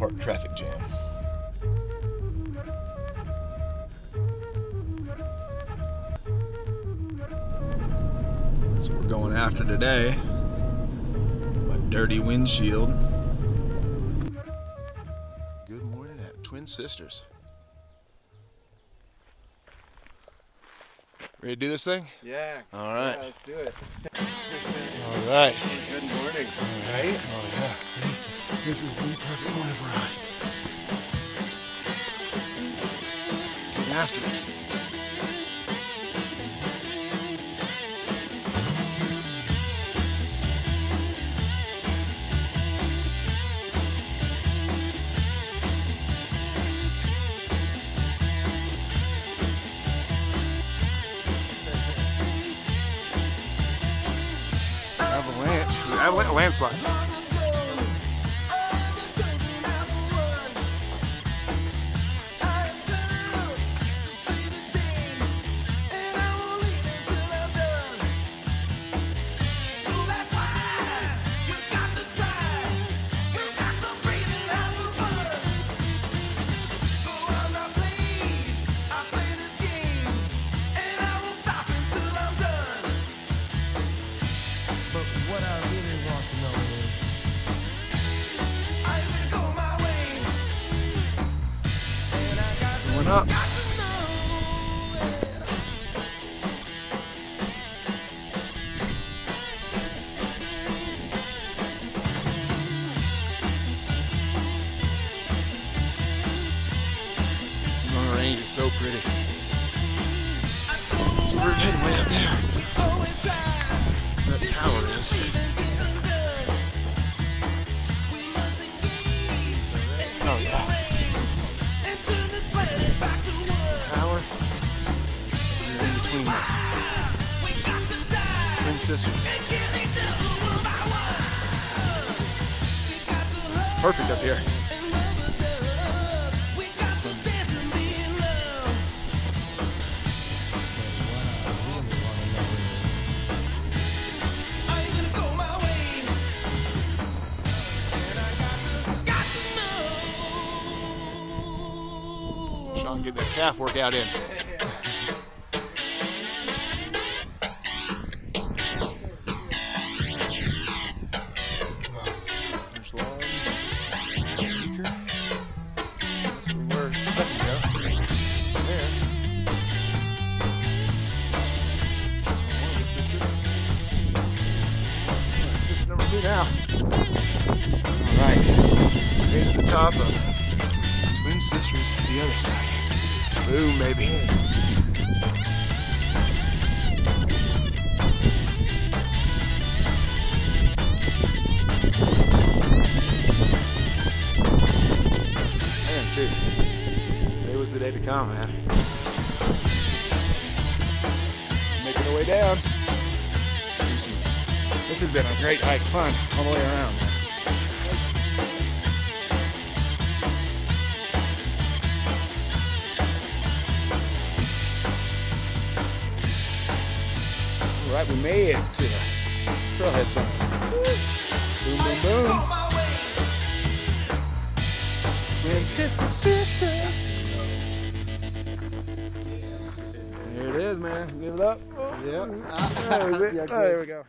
Park traffic jam. That's what we're going after today. My dirty windshield. Good morning at Twin Sisters. Ready to do this thing? Yeah. All right. Yeah, let's do it. All right. Good morning. Right? Oh yeah, seriously. This is the perfect morning for a hike. Getting after it. Avalanche. Avalanche landslide. Up. Range is so pretty. So we're heading way up there. Between them. Twin sisters. Perfect up here. Some Shawn get that calf workout in. Sister number two now. Made it to the top of Twin Sisters, the other side. Boom, maybe. Am too. Today was the day to come, man. Making our way down. This has been a great hike, fun all the way around. All right, we made it to the trailhead sign. Boom, boom, boom. Twin sister, sisters. There it is, man. Give it up. Yep. There, is it. Oh, there we go.